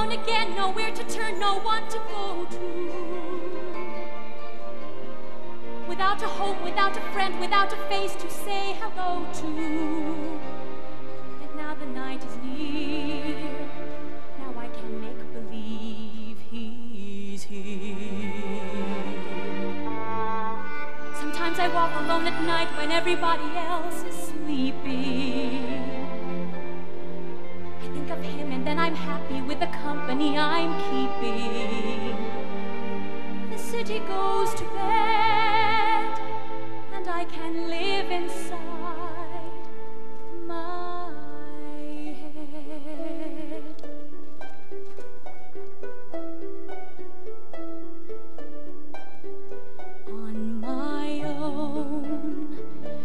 alone again, nowhere to turn, no one to go to. Without a home, without a friend, without a face to say hello to. And now the night is near, now I can make believe he's here. Sometimes I walk alone at night when everybody else is sleeping. I'm happy with the company I'm keeping. The city goes to bed and I can live inside my head. on my own,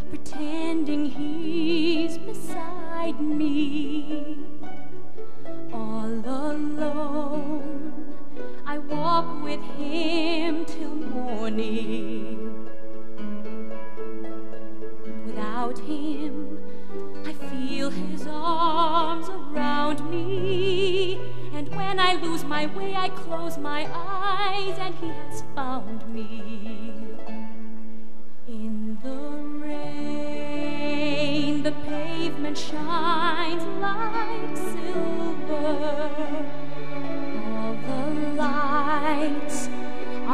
pretending he's beside me. All alone, I walk with him till morning. Without him, I feel his arms around me. And when I lose my way, I close my eyes, and he has found me.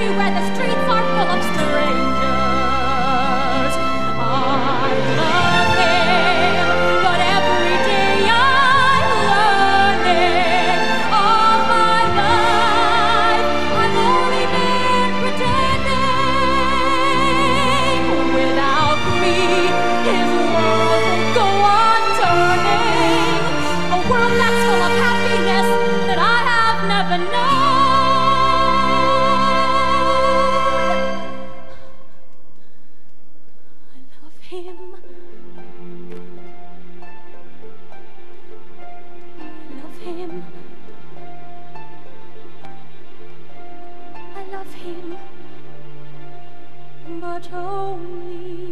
everywhere him. I love him. I love him, but only